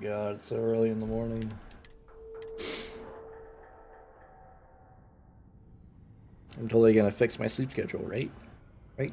god, it's so early in the morning. I'm totally gonna fix my sleep schedule, right? Right?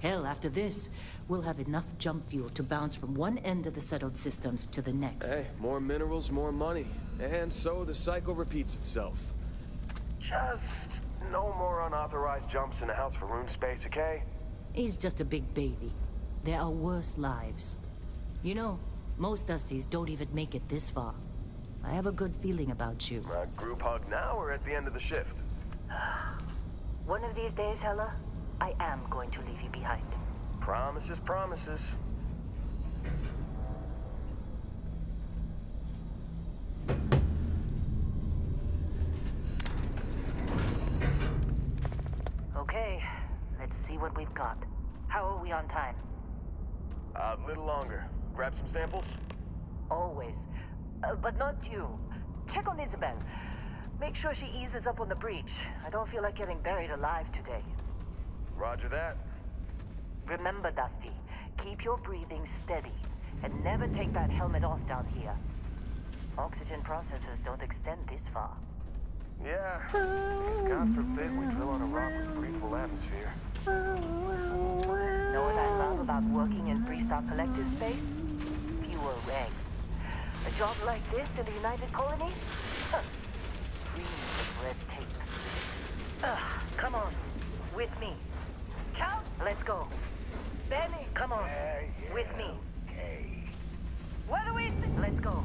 Hell, after this, we'll have enough jump fuel to bounce from one end of the settled systems to the next. Hey, more minerals, more money. And so the cycle repeats itself. Just no more unauthorized jumps in the house for room space, okay? He's just a big baby. There are worse lives. You know, most Dusties don't even make it this far. I have a good feeling about you. Uh, group hug now or at the end of the shift? One of these days, Heller, I am going to leave you behind. Promises, promises. Okay, let's see what we've got. How are we on time? A little longer. Grab some samples? Always. Uh, but not you. Check on Isabel. Make sure she eases up on the breach. I don't feel like getting buried alive today. Roger that. Remember, Dusty, keep your breathing steady. And never take that helmet off down here. Oxygen processors don't extend this far. Yeah, because God forbid we drill on a rock with breathable atmosphere. Know what I love about working in Freestar Collective space? Fewer regs. A job like this in the United Colonies? Huh. Free of red tape. Ugh, come on. With me. Count, let's go. Benny, come on. With me. Okay. What do we... Let's go.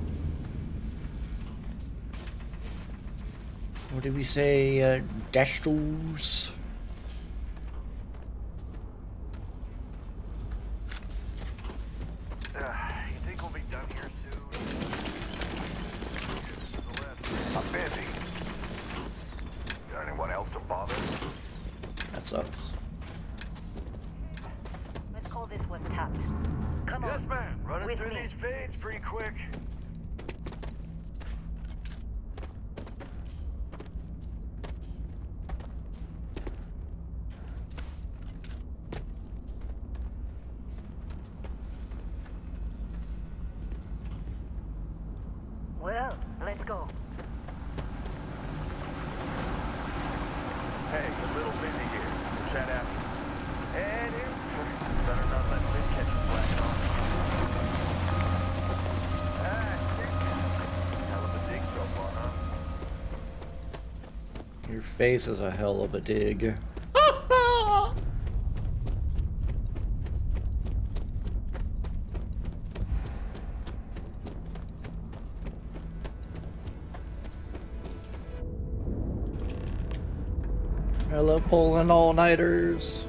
What did we say? Uh, Destros? Uh, you think we'll be done here soon? I'm busy. Got anyone else to bother? That sucks. Let's call this one tapped. Come Yes, on. man. Running With through me. these fades pretty quick. Well, let's go. Hey, a little busy here. We'll chat after. And better not let Lin catch off. Ah. Hell of a dig so far, huh? Your face is a hell of a dig. Poland all-nighters.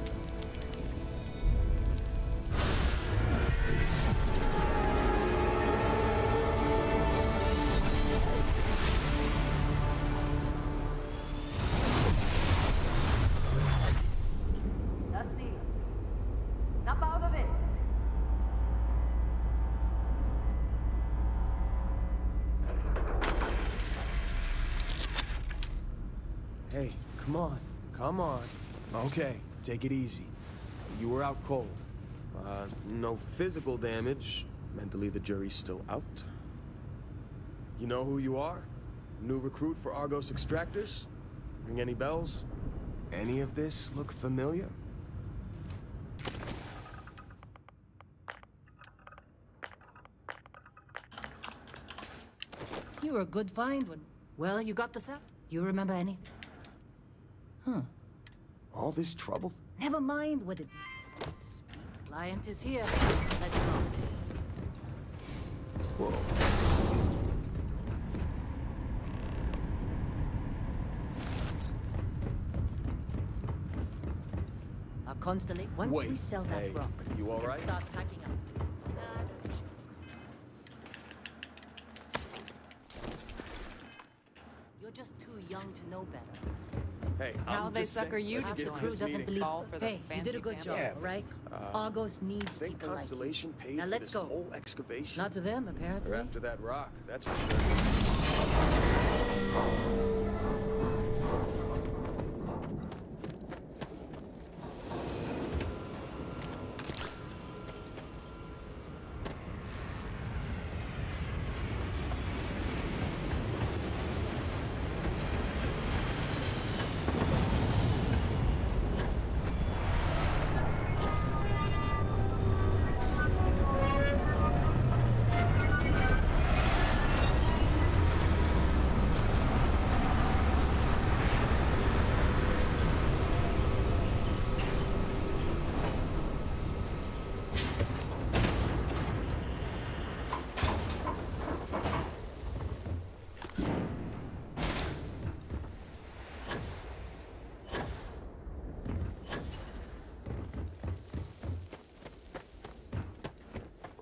Take it easy. You were out cold. Uh, no physical damage. Mentally, the jury's still out. You know who you are? New recruit for Argos Extractors? Ring any bells? Any of this look familiar? You were a good find when... Well, you got this out? You remember anything? Huh. All this trouble? Never mind what it... Client is here. Let's go. Whoa. Our constellation... Once Wait, we sell that hey, rock, you we can right? start packing up. Nah, don't you? You're just too young to know better. Hey, How I'm they sucker you to get Half the crew doesn't meeting. believe... Fall for hey, you did a good pants. job, Yeah, right? uh, Argos needs Think people like you. Constellation paid Now let's go. whole excavation? Not to them, apparently. Or after that rock, that's for sure.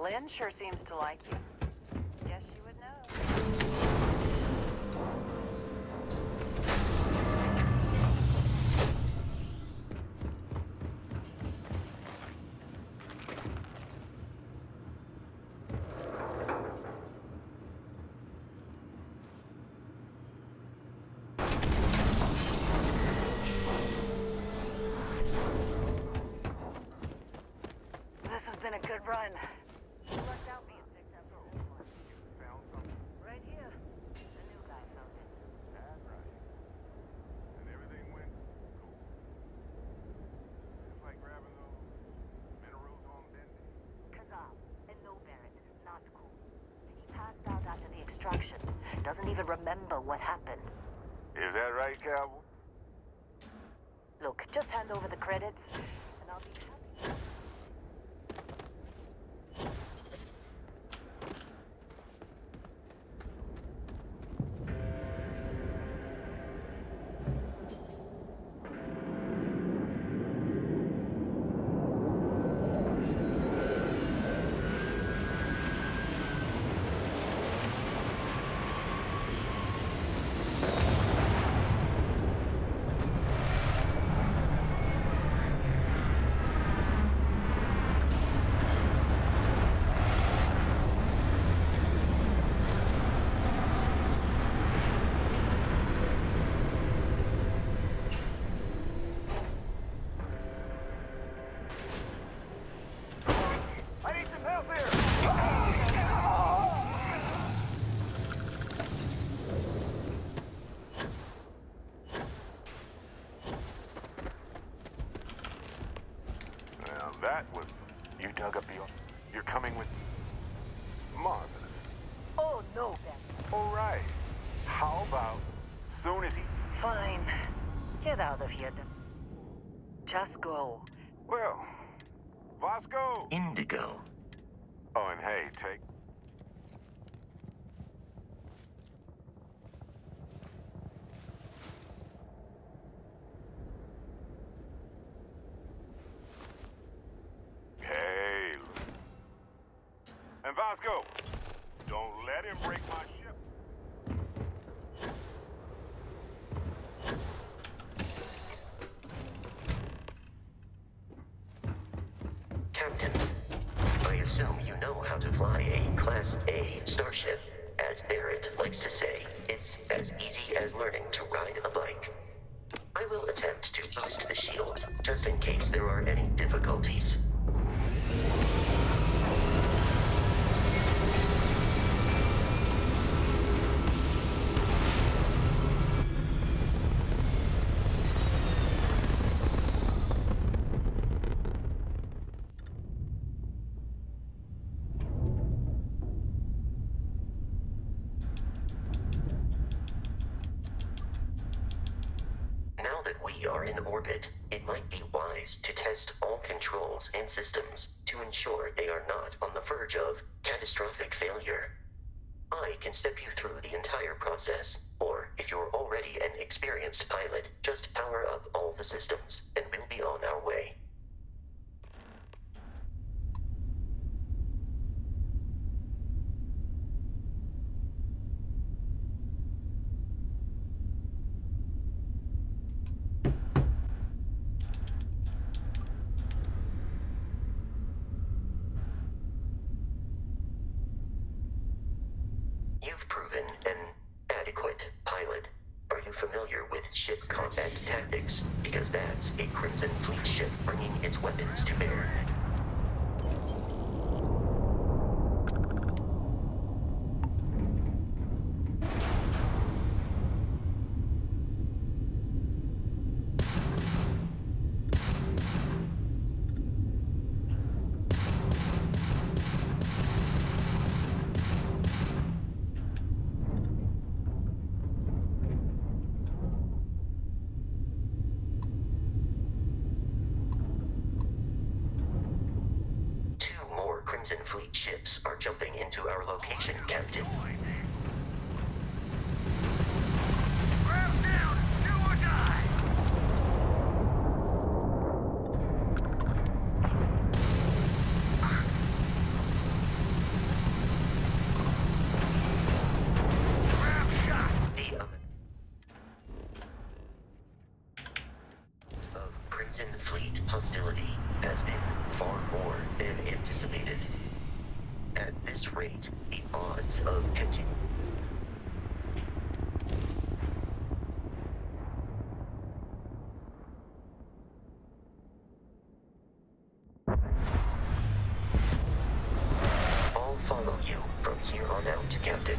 Lin sure seems to like you. Guess you would know. This has been a good run. Lucked out being picked up. Found something? Right here. The new guy found it. That's right. And everything went cool. Just like grabbing those minerals on Dendy. Kazal, and no Barrett, not cool. He passed out after the extraction. Doesn't even remember what happened. Is that right, Cowboy? Look, just hand over the credits, and I'll be happy. I need some help here! Well, that was... You dug up the... You're coming with... Marvelous. Oh, no, Barrett. All right. How about... Soon as he... Fine. Get out of here, then. Just go. Well... Vasco! Indigo. Oh, and hey, take... Hey. And Vasco, don't let him break my ship. Captain, I assume you know how to fly a Class A starship. Likes to say, it's as easy as learning to ride a bike. I will attempt to boost the shield, just in case there are any difficulties. More Fleet ships are jumping into our location, oh, Captain. Ground down! Do or die! Grab shot! The um, of Crimson Fleet hostility has been far more than anticipated. At this rate, the odds of continu- I'll follow you from here on out, Captain.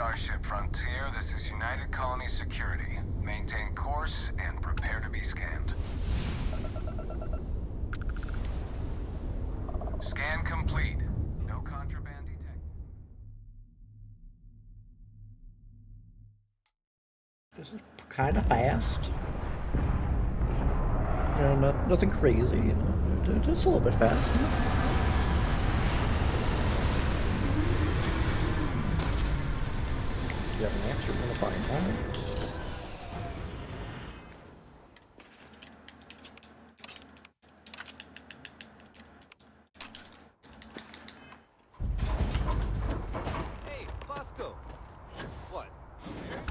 Starship Frontier, this is United Colony Security. Maintain course and prepare to be scanned. Scan complete. No contraband detected. This is kind of fast. Not, nothing crazy, you know, ju- just a little bit fast. You have an answer, we'll find out. Hey, Bosco! What? Here?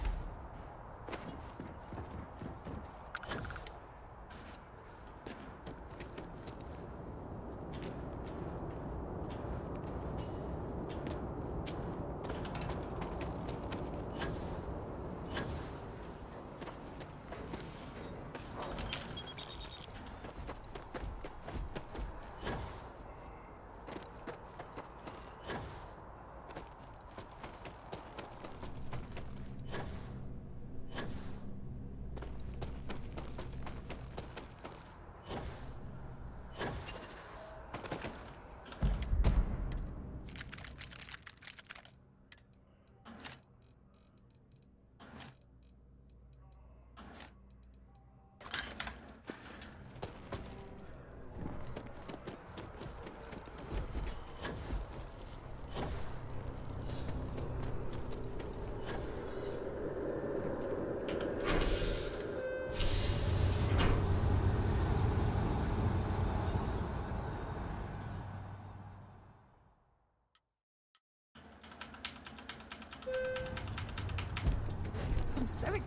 I'm so ex-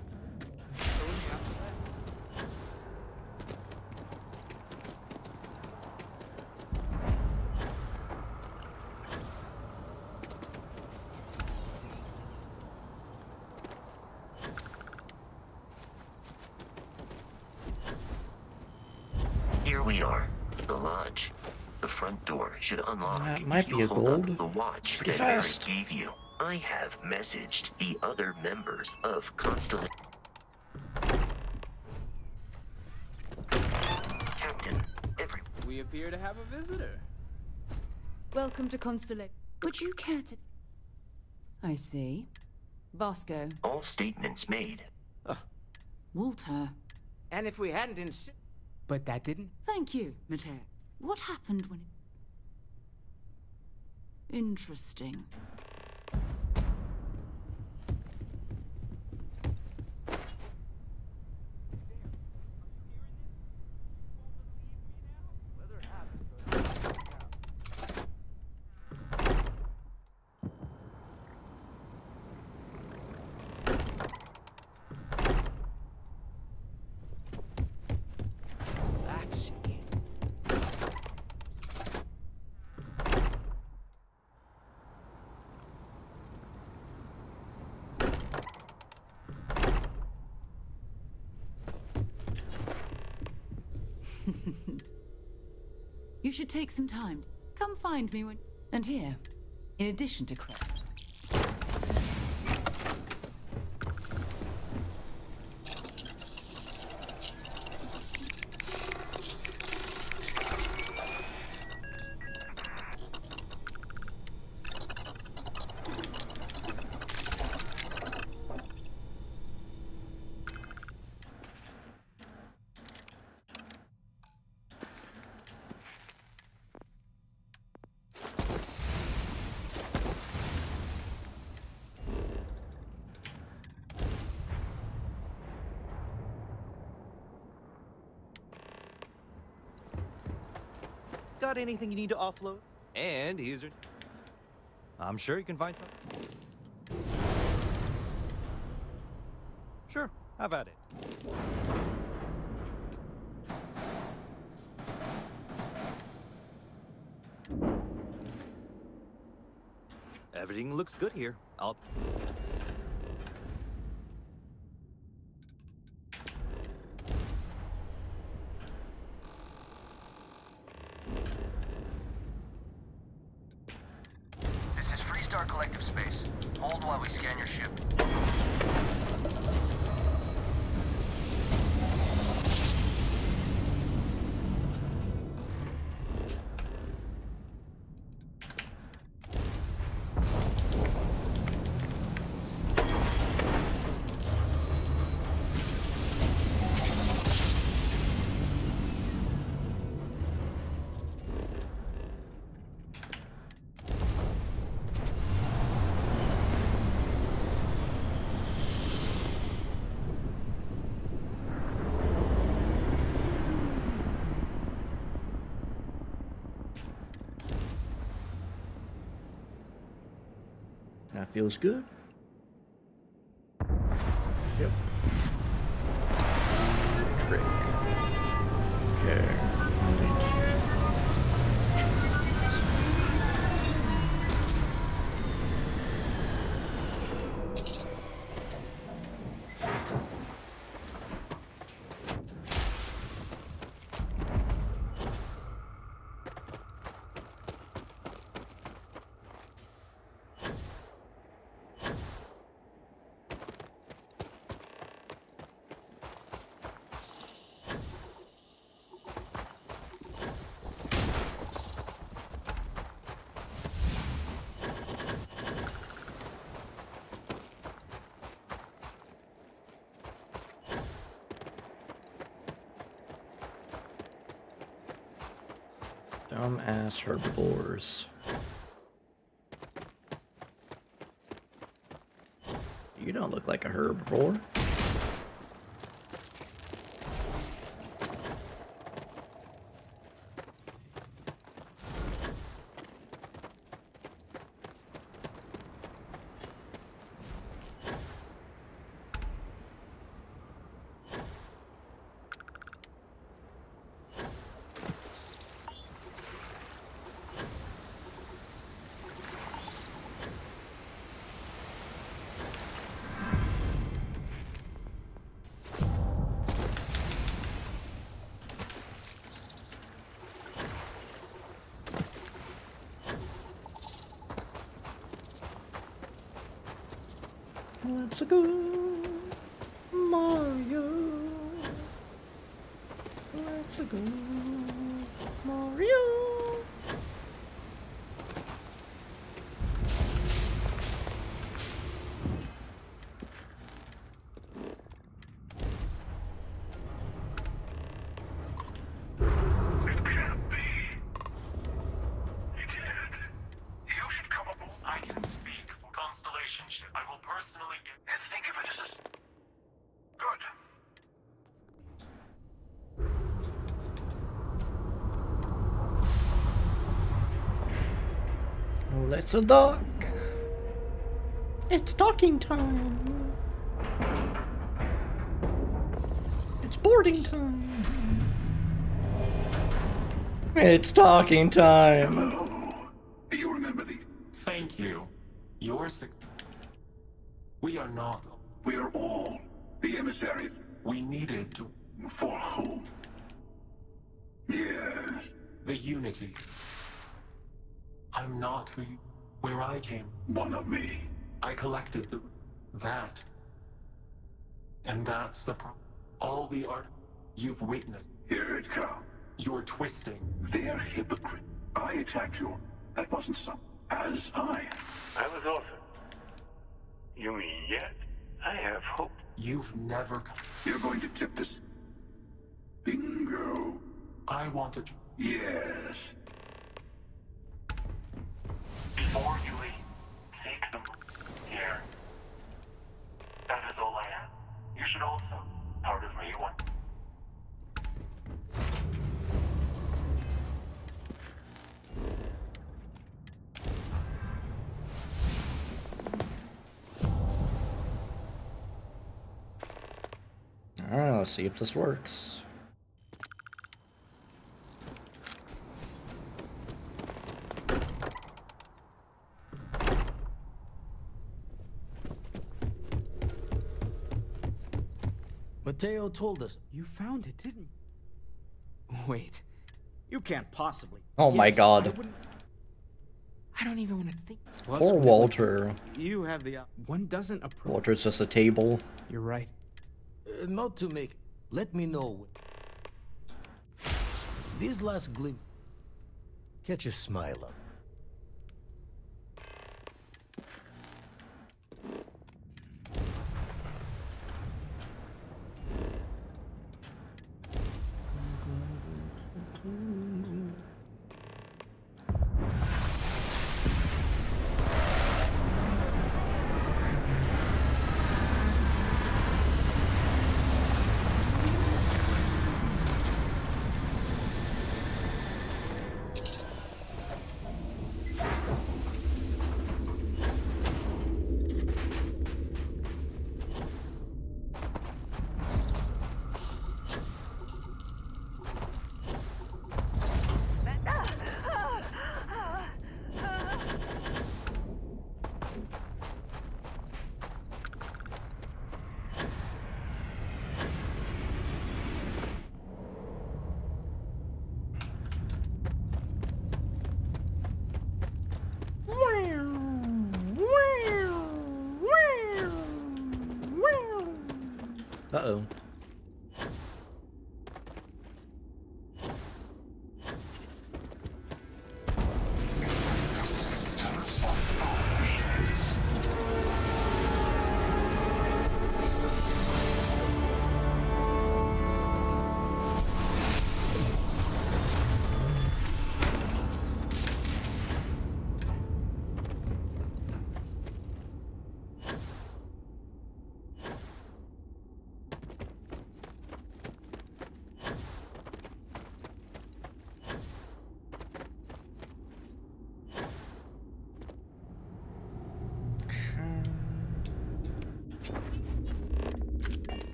Here we are, the lodge. The front door should unlock. That might if be a hold gold. The watch Pretty that Barry fast. gave you. I have messaged the other members of Constellation. Captain, every We appear to have a visitor. Welcome to Constellation. Would you care to... I see. Vasco. all statements made. Walter. And if we hadn't ins- But that didn't? Thank you, Matteo. What happened when... Interesting. That's it. You should take some time. Come find me when... And here, in addition to credit, Got anything you need to offload? And your... I'm sure you can find something. Sure, have at it. Everything looks good here. I'll... That feels good. Herbivores. You don't look like a herbivore. Let's go, Mario. Let's go, Mario. It can't be. He did. You should come aboard. I can speak for Constellation Ship. I will personally get. And think of it as a... Good. Let's dock. It's docking time. It's boarding time. It's talking time. You remember the... Thank you. You're sick. We are not. We are all the emissaries. We needed to. For whom? Yes. The unity. I'm not who you. Where I came. One of me. I collected the. That. And that's the pro. All the art. You've witnessed. Here it comes. You're twisting. They're hypocrite. I attacked you. That wasn't some. As I. I was also. You mean yet? I have hope. You've never. come. You're going to tip this. Bingo. I wanted. to- Yes. Before you leave, seek them. Here. That is all I am. You should also. Part of me one. Alright, let's see if this works. Matteo told us. You found it, didn't you? Wait. You can't possibly. Oh my God. I, I don't even want to think. Poor Walter. You have the. op- One doesn't approach. Walter's just a table. You're right. Uh, not to make. Let me know. This last glimpse. Catch a smile on. Uh-oh.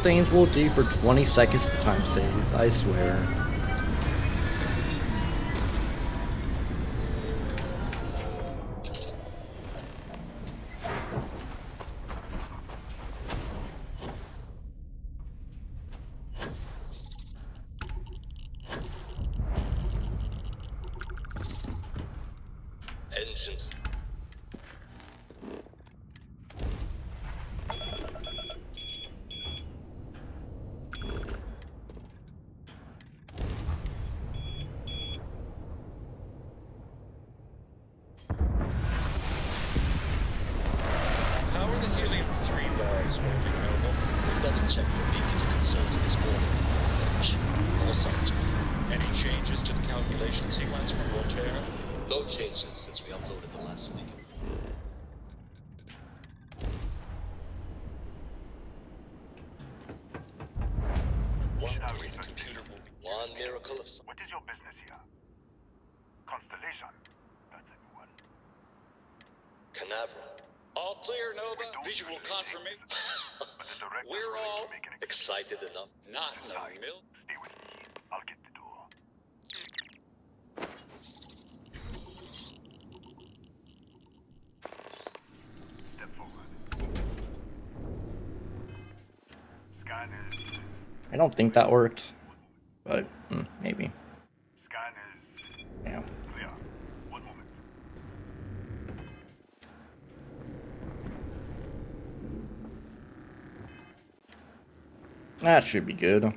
things we'll do for 20 seconds time save, I swear. Engines will one miracle of some. What is your business here? Constellation. That's a new one. Canavra. All clear, Nova. Visual confirmation. But the director's We're all to make an exception. Excited enough? Not It's inside. no mill. Stay with me. I'll get the door. Step forward. Scanners. I don't think that worked, but mm, maybe. Scanners. Yeah. Clear. One moment. That should be good.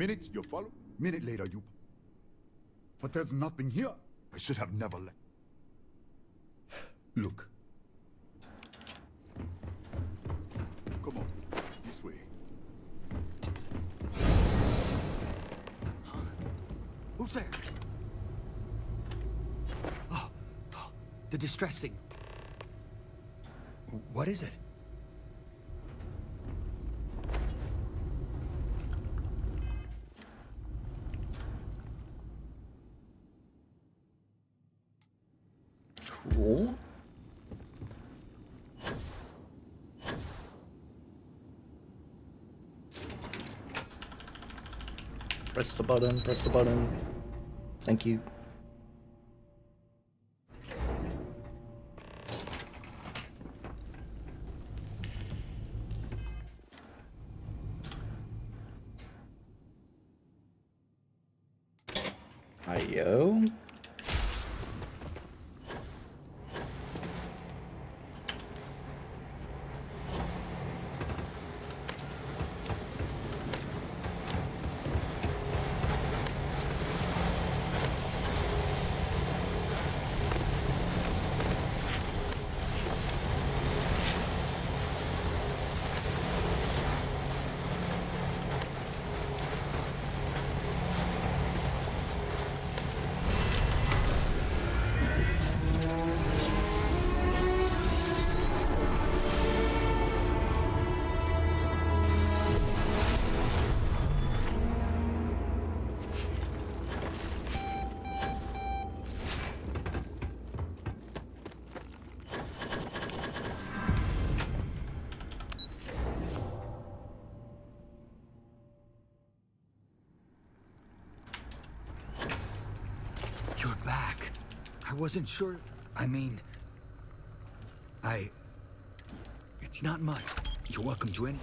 One minute you follow, minute later you. But there's nothing here. I should have never let. Look. Come on, this way. Who's there? Oh, oh, the distress signal. What is it? Press the button, press the button. Thank you. Wasn't sure. I mean, I. It's not much. You're welcome to any.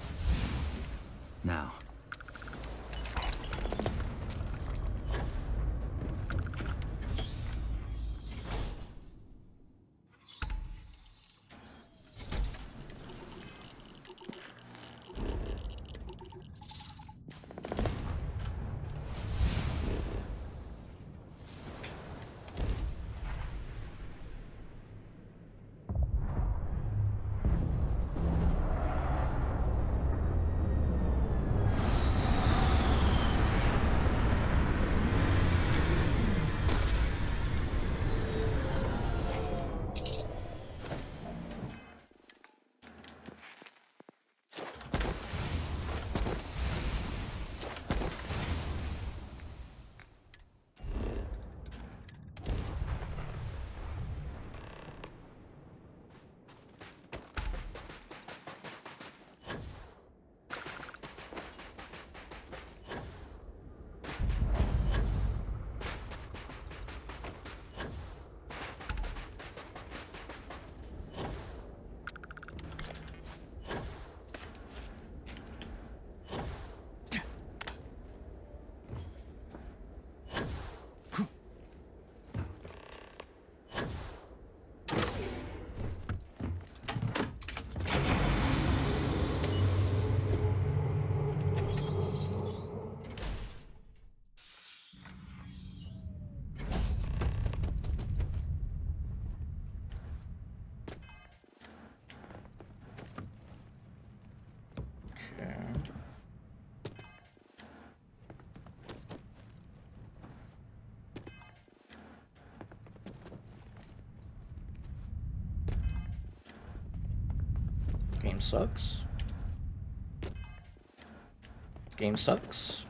Game sucks. Game sucks.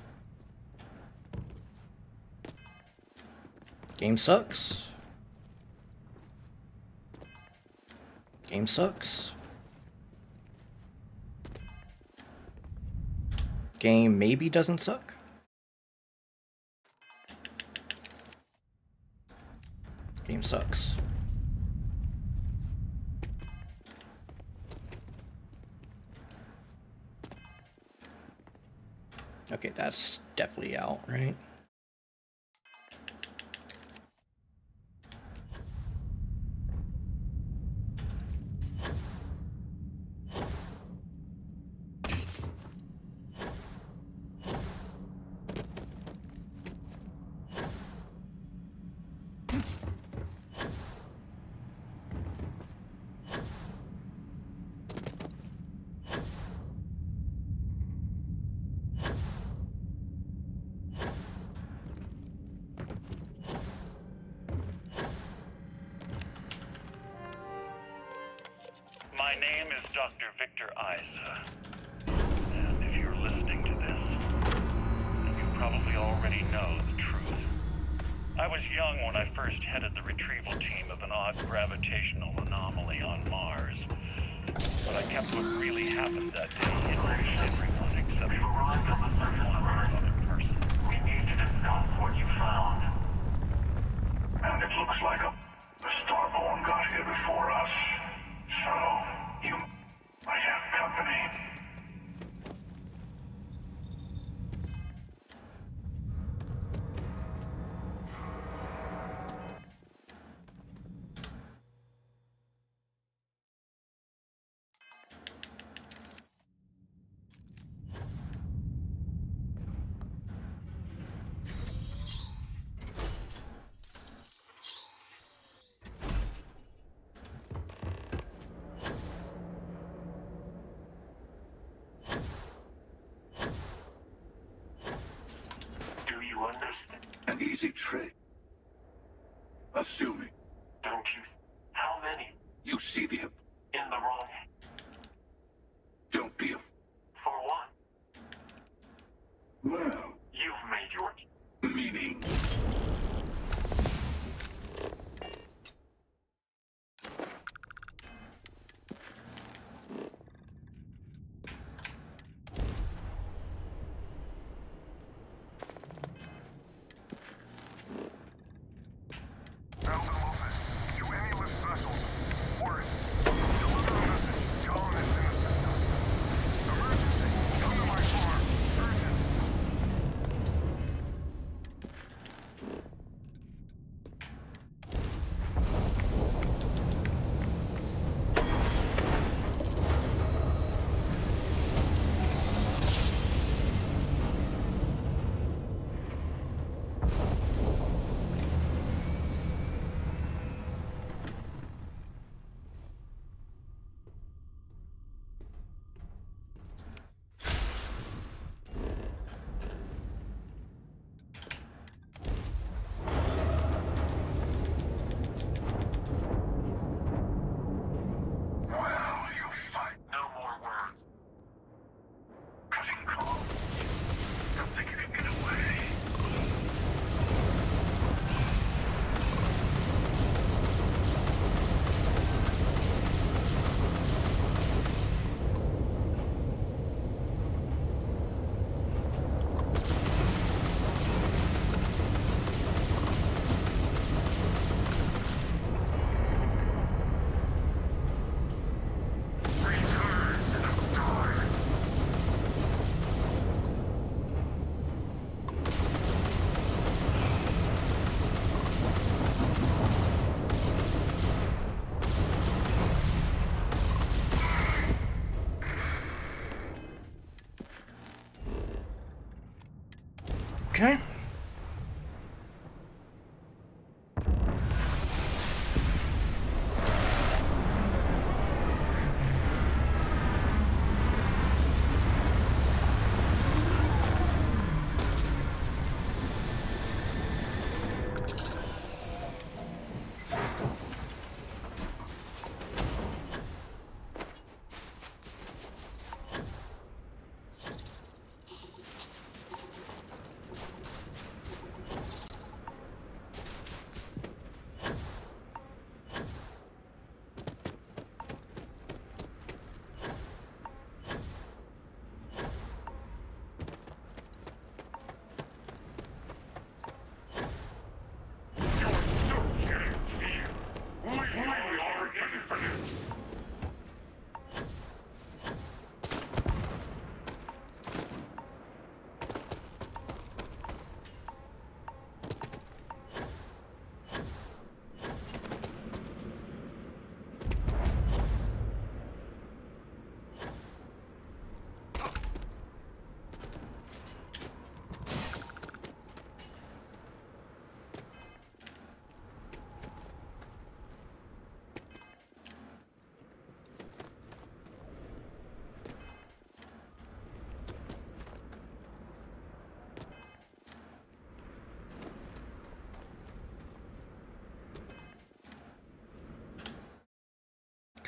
Game sucks. Game sucks. Game maybe doesn't suck. Game sucks. Okay, that's definitely out, right? Gravitational anomaly on Mars. But I kept what really happened that day hidden from everyone except We've arrived on the surface of Earth. We need to discuss what you found. And it looks like a, a Starborn got here before us. So, Okay.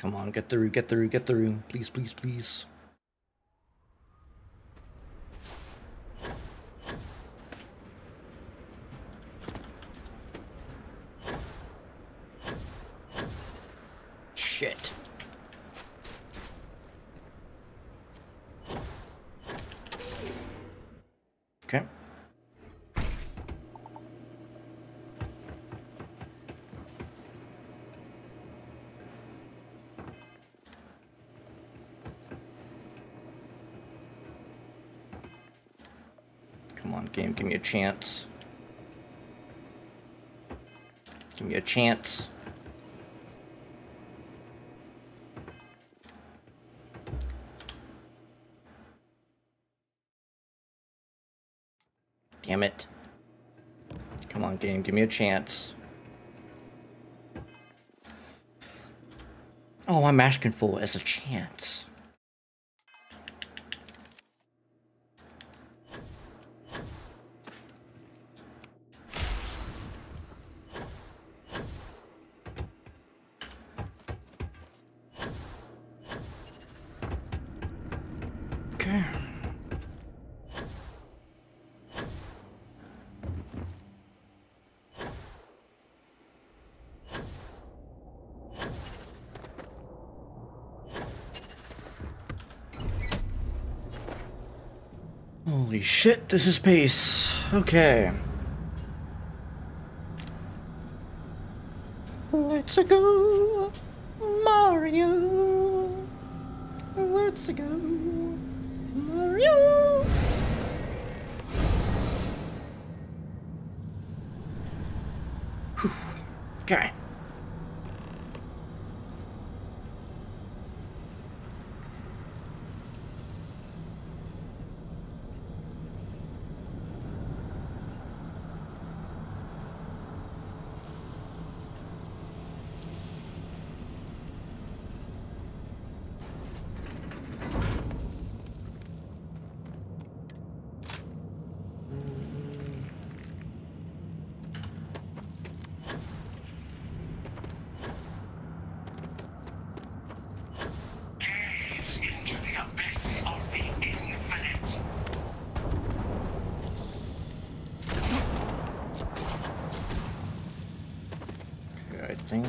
Come on, get through, get through, get through. Please, please, please. Shit. Okay. Come on, game, give me a chance. Give me a chance. Damn it. Come on, game, give me a chance. Oh, I'm asking for as a chance. Okay. Holy shit, this is pace. Okay. Let's go, Mario. Let's go, Mario. Whew. Okay. Gaze into the abyss of the infinite. Think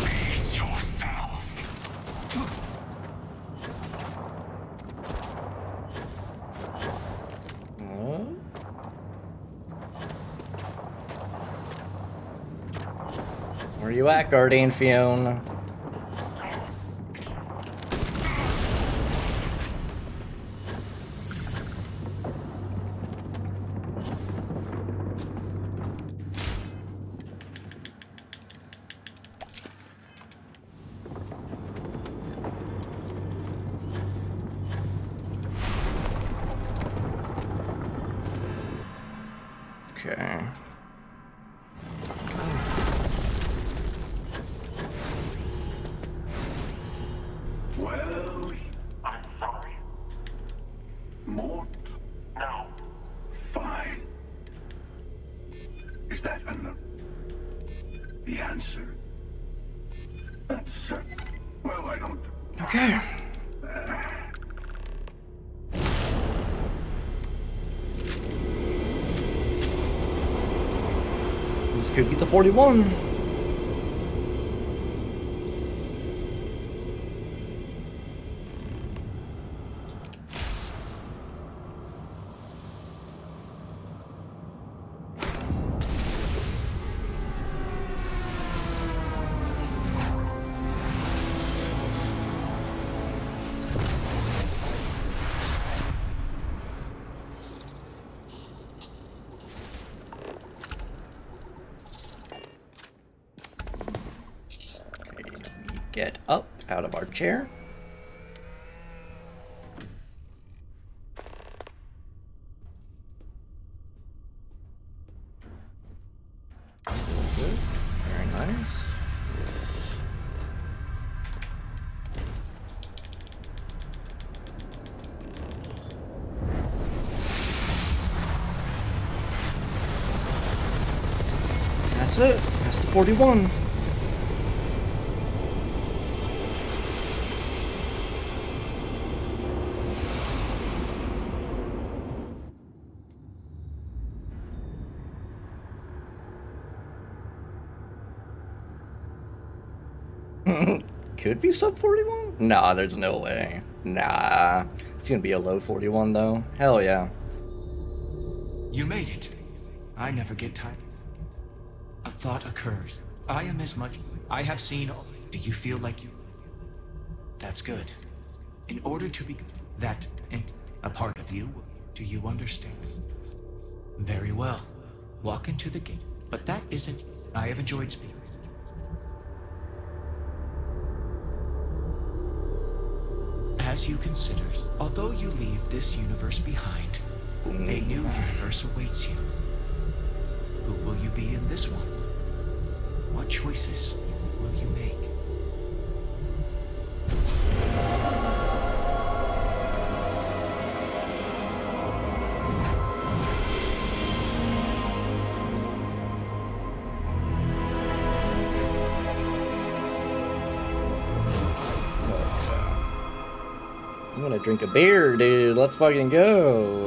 Face yourself. What? Where you at, Guardian Fiona? This could be the 41. chair. Very nice. That's it. That's the 41. Could be sub 41? Nah, there's no way. Nah. It's gonna be a low 41 though. Hell yeah. You made it. I never get tired. A thought occurs. I am as much. I have seen. Do you feel like you? That's good. In order to be that and a part of you, do you understand? Very well. Walk into the gate. But that isn't. I have enjoyed speaking. As you consider, although you leave this universe behind, a new universe awaits you. Who will you be in this one? What choices will you make? Drink a beer, dude. Let's fucking go.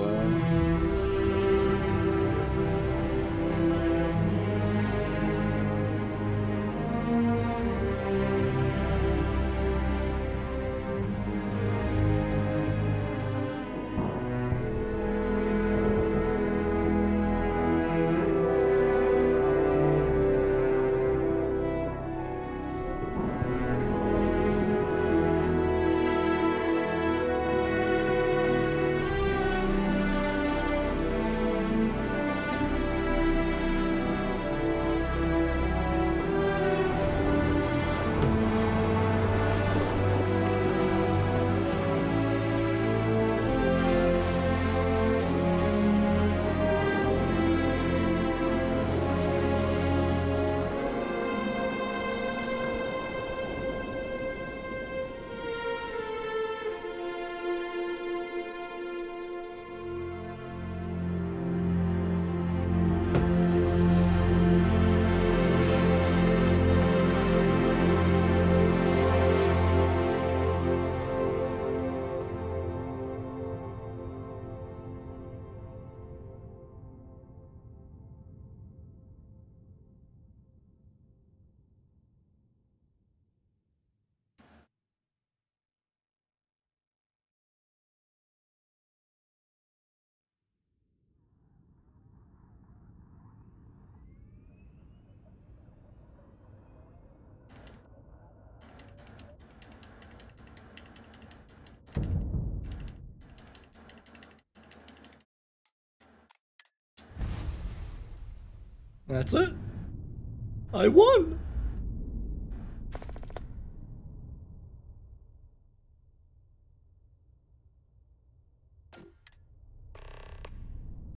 That's it. I won.